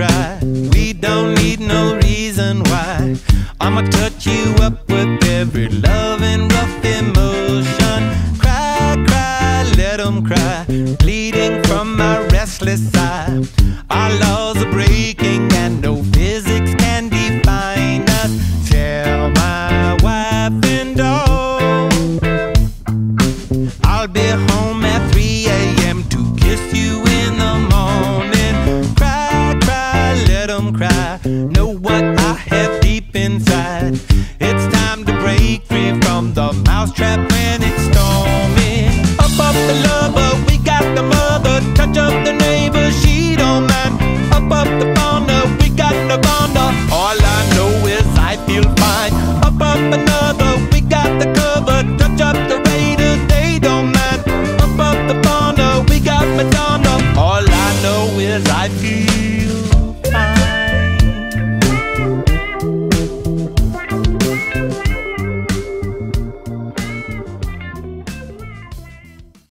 cry. We don't need no reason why. I'ma touch you up with every love and rough emotion. Cry, cry, let them cry. Bleeding from my restless eye. Our laws are breaking and no physics can define us. Tell my wife and all. I'll be home. Cry. Know what I have deep inside. It's time to break free from the mousetrap when it's storming. Up, up the lover, we got the mother. Touch up the neighbor, she don't mind. Up, up the bonder, we got the bonder. All I know is I feel fine. Up, up another, we got the cover. Touch up the raiders, they don't mind. Up, up the bonder, we got Madonna. All I know is I feel